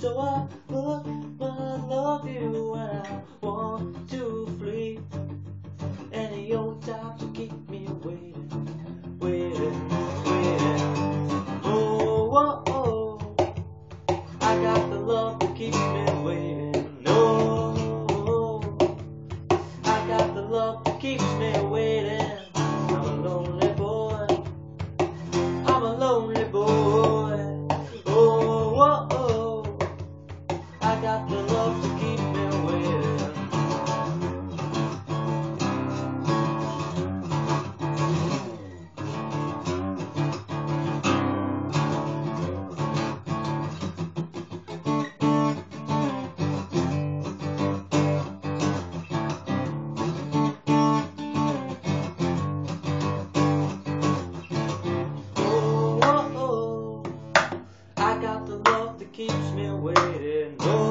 走啊。keeps me waiting. Oh.